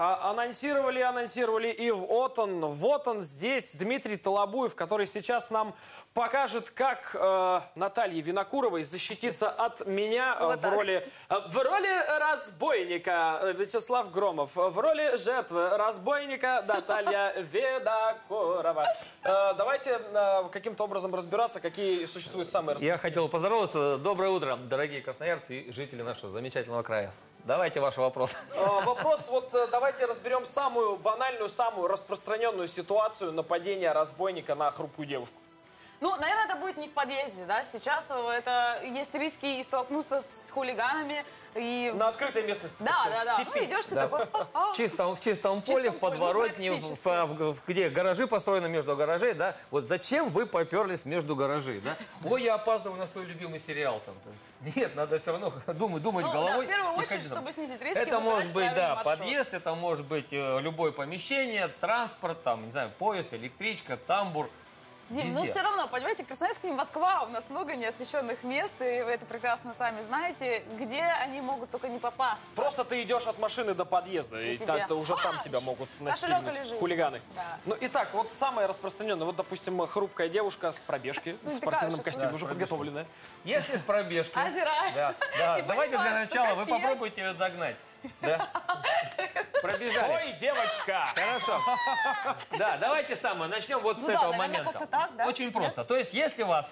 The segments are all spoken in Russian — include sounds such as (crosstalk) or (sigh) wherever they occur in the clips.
а, анонсировали, анонсировали, и вот он, вот он здесь, Дмитрий Толобуев, который сейчас нам покажет, как э, Наталье Винокуровой защититься от меня э, Вот в так. роли э, в роли разбойника э, Вячеслав Громов, в роли жертвы разбойника Наталья Винокурова. Э, давайте э, каким-то образом разбираться, какие существуют самые Я хотел поздороваться. Доброе утро, дорогие красноярцы и жители нашего замечательного края. Давайте ваш вопрос. Э, Вопрос, вот э, давайте разберем самую банальную, самую распространенную ситуацию нападения разбойника на хрупкую девушку. Ну, наверное, это будет не в подъезде, да? Сейчас э, это есть риски и столкнуться с хулиганами, и... На открытой местности. Да, да, да. степи. Ну, идешь ты Да. такой... В чистом, в чистом поле, в поле, подворотне, ну, в- практически. в- в- где гаражи построены между гаражей, да? Вот зачем вы поперлись между гаражей, да? Ой, я опаздываю на свой любимый сериал там. Нет, надо все равно (laughs) думать, думать Ну, да, головой. в первую очередь, чтобы снизить риски, Это может быть, да, маршрут. подъезд, это может быть э, любое помещение, транспорт, там, не знаю, поезд, электричка, тамбур. Дим, Везде. ну все равно, понимаете, Красноярск не Москва, у нас много неосвещенных мест, и вы это прекрасно сами знаете, где они могут только не попасть. Просто ты идешь от машины до подъезда, и тебя- так-то уже там А, тебя могут настигнуть хулиганы. Да. Ну, итак, вот самое распространенное, вот, допустим, хрупкая девушка с пробежки, (laughs) Ну, в спортивном костюме, да, уже подготовленная. Если с пробежки. Озирается. Да, да. И Давайте понимает, для начала вы попробуйте ее догнать. Да. (laughs) (laughs) Пробежали. Ой, девочка! Хорошо. Да, давайте самое. Начнем вот с Ну да, этого наверное, момента. как-то так, да? Очень просто. То есть, если вас,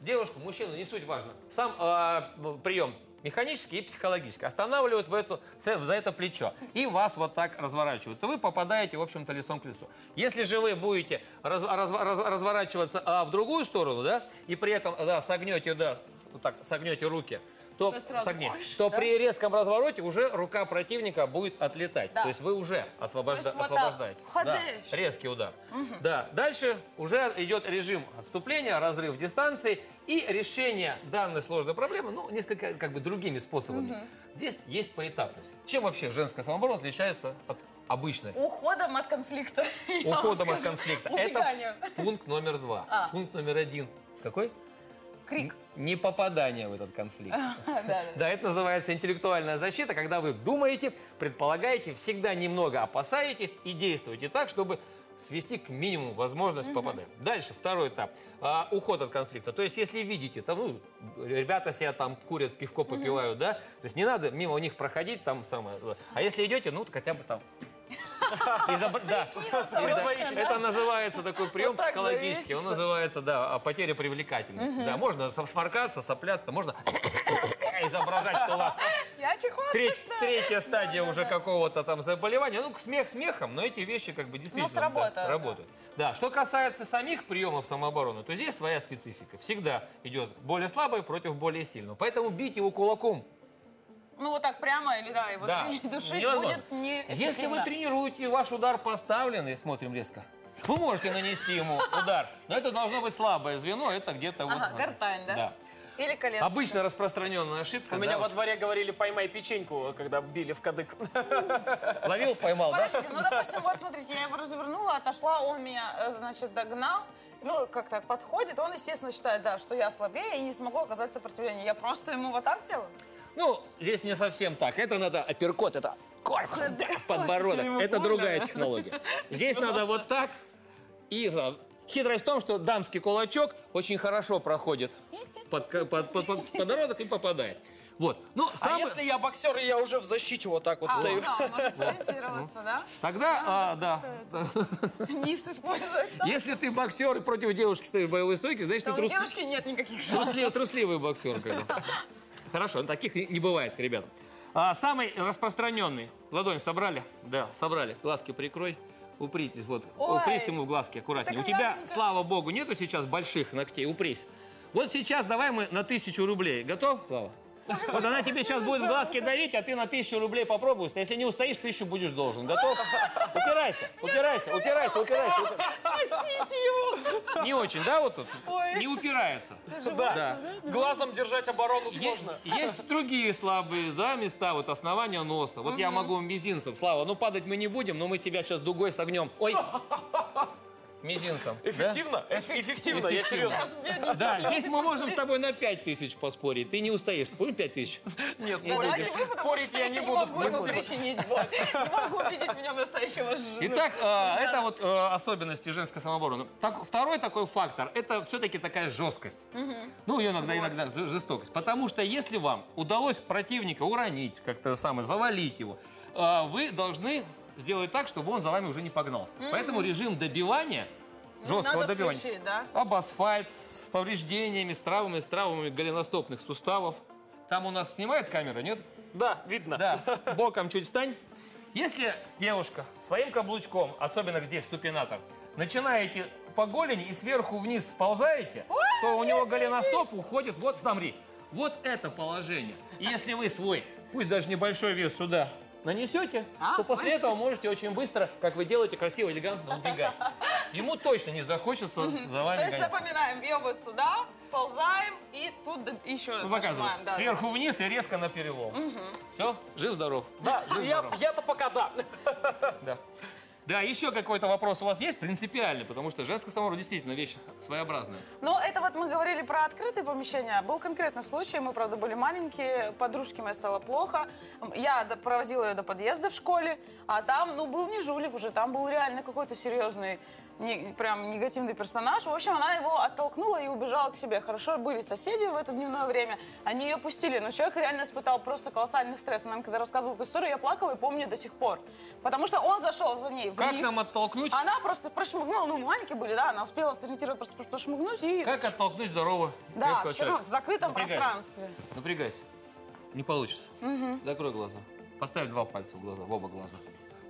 девушку, мужчину, не суть важно, сам э, прием механический и психологический, останавливают в эту, за это плечо и вас вот так разворачивают, то вы попадаете, в общем-то, лицом к лицу. Если же вы будете раз- раз- раз- разворачиваться а, в другую сторону, да, и при этом, да, согнете, да, вот так, согнете руки, то, сразу хош, то да? при резком развороте уже рука противника будет отлетать. Да. То есть вы уже освобожда- есть вот освобождаете. Да, резкий удар. Да, дальше уже идет режим отступления, разрыв дистанции и решение данной сложной проблемы, ну, несколько как бы другими способами. Здесь есть поэтапность. Чем вообще женская самооборона отличается от обычной? Уходом от конфликта. (laughs) Уходом от конфликта. Это пункт номер два. А. Пункт номер один. Какой? Крик. Не попадание в этот конфликт. (laughs) Да, это называется интеллектуальная защита, когда вы думаете, предполагаете, всегда немного опасаетесь и действуете так, чтобы свести к минимуму возможность попадать. Дальше, второй этап. А, уход от конфликта. То есть, если видите, там, ну, ребята себя там курят, пивко попивают, да, то есть не надо мимо них проходить, там самое. А если идете, ну, хотя бы там Да. Это называется такой прием психологический. Он называется, да, потеря привлекательности. Да, можно сморкаться, сопляться, можно (coughs) изображать, что у вас Я чехоточная. Треть- третья стадия уже какого-то там заболевания. Ну, смех смехом, но эти вещи как бы действительно Ну, сработают, да, да. работают. Да, что касается самих приемов самообороны, то здесь своя специфика. Всегда идет более слабый против более сильного. Поэтому бить его кулаком Ну, вот так прямо или да, его да, (laughs) душить невозможно. будет не Если вы тренируете, и ваш удар поставленный, смотрим резко, вы можете нанести ему удар, но это должно быть слабое звено, это где-то вот... Ага, гортань, да? Да. Или колено. Обычно распространенная ошибка. У меня да, во дворе говорили, поймай печеньку, когда били в кадык. вот (laughs) ловил, поймал, да? Подождите, ну, допустим, вот смотрите, я его развернула, отошла, он меня, э, значит, догнал. Ну, как так подходит, он, естественно, считает, да, что я слабее и не смогу оказать сопротивление. Я просто ему вот так делаю? Ну, здесь не совсем так. Это надо апперкот, это корпус, да, подбородок. Это другая технология. Здесь надо вот так. И хитрость в том, что дамский кулачок очень хорошо проходит под, под, под- под подбородок и попадает. Вот. Ну, А самый- если я боксер, и я уже в защите вот так вот А, стою? да? Тогда, а, да. Низ использовать. Если ты боксер и против девушки стоишь в боевой стойке, значит, ты у трус- девушки нет никаких шансов. трусливый, трусливый боксер. как. (laughs) Хорошо, таких не бывает, ребята. А, самый распространенный. Ладонь собрали? Да, собрали. Глазки прикрой. Упритесь, вот, Ой. упрись ему в глазки аккуратнее. У тебя, мягенько. слава богу, нету сейчас больших ногтей, упрись. Вот сейчас давай мы на тысячу рублей. Готов, Слава? Вот она тебе сейчас будет в глазки давить, а ты на тысячу рублей попробуешь. Если не устоишь, тысячу будешь должен. Готов? Упирайся, упирайся, упирайся, упирайся. упирайся. Не очень, да, вот тут? Ой. Не упирается. Да. Да. Глазом держать оборону Есть, сложно. есть другие слабые да, места, вот основание носа. Вот я могу мизинцем, Слава, ну падать мы не будем, но мы тебя сейчас дугой согнем. Ой, (laughs) мизинцем. да? Эффективно? Эф- Эффективно, я серьезно. Да, здесь мы можем с тобой на 5 тысяч поспорить. Ты не устоишь. Помнишь 5 тысяч? Нет, Да спорить, я не буду. могу ему смысла. причинить боль. Не могу увидеть (laughs) в нем настоящего жену. Итак, э, это вот э, особенности женской самообороны. Второй такой фактор, это все-таки такая жесткость. Ну, ее иногда, иногда жестокость. Потому что если вам удалось противника уронить, как-то самое, завалить его, э, вы должны сделать так, чтобы он за вами уже не погнался. Поэтому режим добивания, жесткого Надо добивания, включить, да? об асфальт с повреждениями, с травмами, с травмами голеностопных суставов. Там у нас снимает камера, нет? Да, видно. Да, (laughs) боком чуть встань. Если девушка своим каблучком, особенно здесь ступинатор, начинаете по голени и сверху вниз сползаете, то у него голеностоп уходит, вот смотри, вот это положение. И если вы свой, пусть даже небольшой вес сюда нанесете, А, то после этого можете очень быстро, как вы делаете, красиво, элегантно убегать. (laughs) Ему точно не захочется за То вами есть гоняться. запоминаем, бьем вот сюда, сползаем и тут еще Ну. Да, Сверху вниз и резко на перелом. Все, жив-здоров. Да, (laughs) Жив-здоров. я-то пока да. (laughs) Да. Да, еще какой-то вопрос у вас есть принципиальный, потому что женская самооборона действительно вещь своеобразная. Но это вот мы говорили про открытые помещения. Был конкретный случай, мы, правда, были маленькие, подружке моей стало плохо. Я проводила ее до подъезда в школе, а там, ну, был не жулик уже, там был реально какой-то серьезный, не- прям негативный персонаж. В общем, она его оттолкнула и убежала к себе. Хорошо, были соседи в это дневное время, они ее пустили, но человек реально испытал просто колоссальный стресс. Она мне когда рассказывала эту историю, я плакала и помню до сих пор. Потому что он зашел за ней в Как лифт. нам оттолкнуть? Она просто прошмыгнула, ну, маленькие были, да, она успела сориентировать, просто прошмыгнуть и... Как оттолкнуть здорового Да, все равно человека? в закрытом Напрягайся. пространстве. Напрягайся. Не получится. Закрой глаза. Поставь два пальца в глаза, в оба глаза.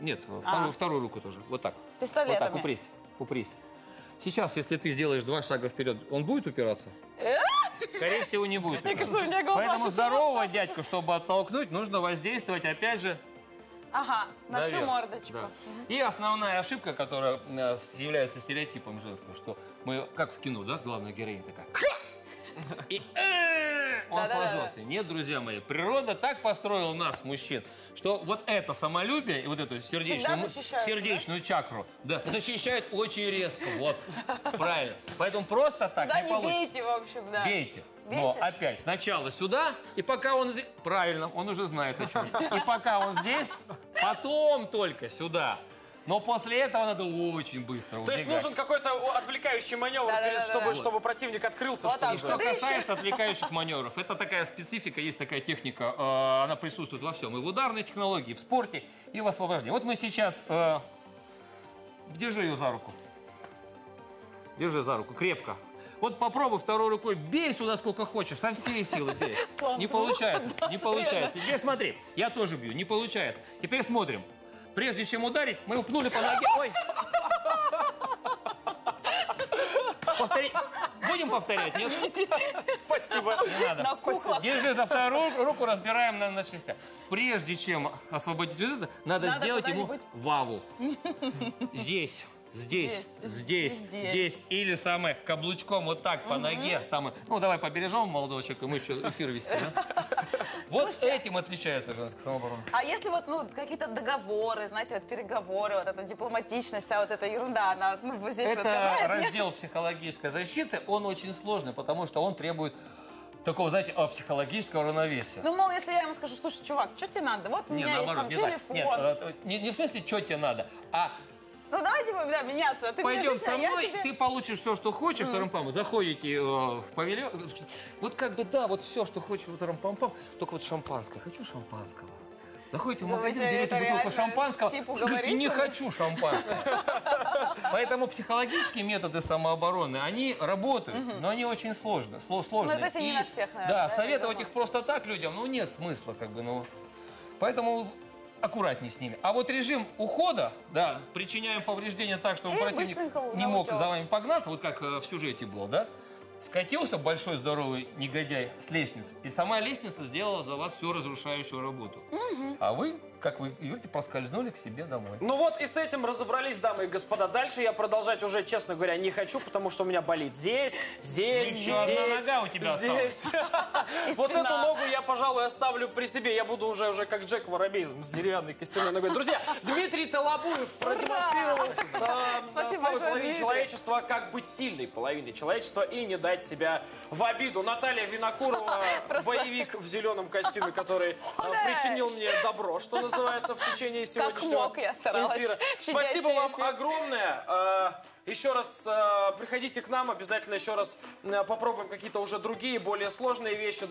Нет, во вторую, А. вторую руку тоже. Вот так. Пистолетами. Вот так, упрись. Упрись. Сейчас, если ты сделаешь два шага вперед, он будет упираться? Скорее всего, не будет. Мне кажется, у меня голова Поэтому здорового дядьку, чтобы оттолкнуть, нужно воздействовать, опять же, Ага, на всю мордочку. Да. И основная ошибка, которая э, является стереотипом женского, что мы, как в кино, да, главная героиня такая, и «Э!» Он Да-да-да. сложился. Нет, друзья мои, природа так построила нас, мужчин, что вот это самолюбие и вот эту сердечную, сердечную чакру, да, защищает очень резко, вот, (laughs) правильно. Поэтому просто так Да, не не получится. бейте, в общем, да. Бейте. Но Бейте? опять сначала сюда, и пока он здесь... Правильно, он уже знает о чем. И пока он здесь, потом только сюда. Но после этого надо очень быстро То есть убегать. нужен какой-то отвлекающий маневр, Да-да-да-да. чтобы, Вот. чтобы противник открылся. Вот что так. Что касается (laughs) отвлекающих маневров, это такая специфика, есть такая техника, э, она присутствует во всем. И в ударной технологии, и в спорте, и в освобождении. Вот мы сейчас... э, держи ее за руку. Держи за руку, крепко. Вот попробуй второй рукой, бей сюда сколько хочешь, со всей силы бей. (laughs) Не получается, (laughs) не получается. Теперь смотри, я тоже бью, не получается. Теперь смотрим. Прежде чем ударить, мы упнули по ноге. Ой. Повтори- Будем повторять, нет? Спасибо. Не надо. На куклах. Держи за вторую руку, разбираем на, на шестях. Прежде чем освободить вот это, надо, Надо сделать ему ваву. Здесь. Здесь, Здесь, здесь, здесь. или самое каблучком вот так по ноге, самое. Ну давай побережем молодого человека, мы еще эфир вести. да? (laughs) Вот этим отличается женская самооборона. А если вот, ну, какие-то договоры, знаете, вот переговоры, вот эта дипломатичность, вся вот эта ерунда, она, ну, вот здесь вот Это бывает, нет? (laughs) раздел психологической защиты, он очень сложный, потому что он требует такого, знаете, психологического равновесия. Ну, мол, если я ему скажу, слушай, чувак, что тебе надо? Вот у меня есть там наоборот, не так. телефон. Нет, э, не, не в смысле, что тебе надо, а Ну, давайте будем, да, меняться. Ты пойдем со мной, тебе... ты получишь все, что хочешь, тарам-пам, заходите э, в павильон. Вот как бы, да, вот все, что хочешь, вот тарам-пам-пам, только вот шампанское. Хочу шампанского. Заходите в Думаете, магазин, берете это бутылку шампанского, типу говорите, не хочу шампанского. Поэтому психологические методы самообороны, они работают, но они очень сложны. сло- сложные. Ну, это не на всех, наверное, Да, да, советовать их просто так людям, ну, нет смысла, как бы, ну. Поэтому аккуратнее с ними. А вот режим ухода, да, причиняем повреждения так, чтобы И противник не мог за вами погнаться, вот как э, в сюжете было, да? Скатился большой здоровый негодяй с лестницы, и сама лестница сделала за вас всю разрушающую работу. А вы как вы говорите, проскользнули к себе домой. Ну вот и с этим разобрались, дамы и господа. Дальше я продолжать уже, честно говоря, не хочу, потому что у меня болит здесь, здесь, Еще одна здесь, нога у тебя здесь. (laughs) Вот эту ногу я, пожалуй, оставлю при себе. Я буду уже уже как Джек Воробей с деревянной костяной ногой. Друзья, Дмитрий Толобуев продемонстрировал э, слабой половине человечества, как быть сильной половиной человечества и не дать себя в обиду. Наталья Винокурова, (laughs) боевик в зеленом костюме, который э, причинил мне добро, что (laughs) называется, в течение сегодняшнего мог, я старалась. эфира. (laughs) Спасибо вам эфир. огромное. Э, Еще раз э, приходите к нам, обязательно еще раз э, попробуем какие-то уже другие, более сложные вещи.